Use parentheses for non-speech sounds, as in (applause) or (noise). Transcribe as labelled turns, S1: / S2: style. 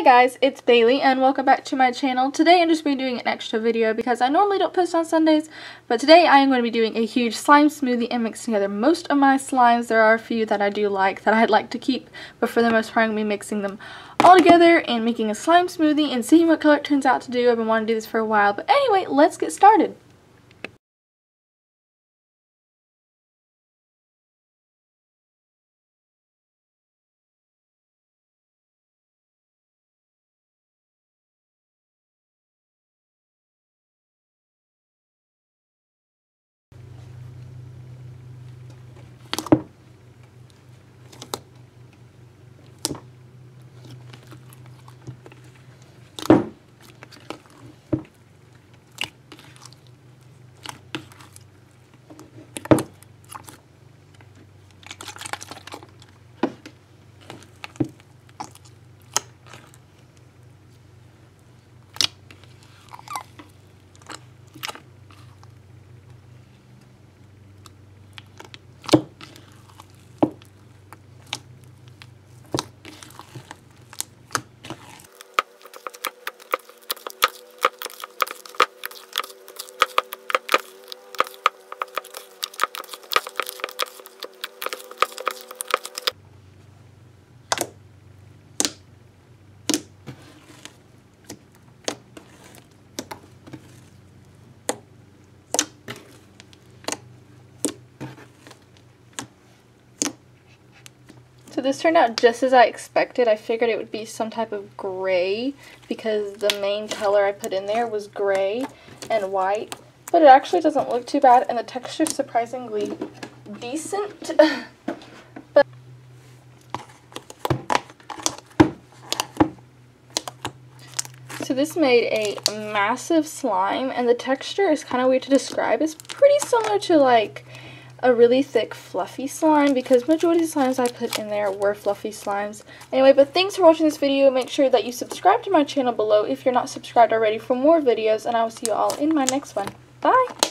S1: Hi guys, it's Bailey and welcome back to my channel. Today I'm just going to be doing an extra video because I normally don't post on Sundays, but today I am going to be doing a huge slime smoothie and mixing together most of my slimes. There are a few that I do like that I'd like to keep, but for the most part I'm going to be mixing them all together and making a slime smoothie and seeing what color it turns out to do. I've been wanting to do this for a while, but anyway, let's get started. So this turned out just as I expected. I figured it would be some type of gray because the main color I put in there was gray and white. But it actually doesn't look too bad and the texture is surprisingly decent. (laughs) but So this made a massive slime and the texture is kind of weird to describe. It's pretty similar to like a really thick fluffy slime because majority of the slimes I put in there were fluffy slimes. Anyway, but thanks for watching this video. Make sure that you subscribe to my channel below if you're not subscribed already for more videos and I will see you all in my next one. Bye!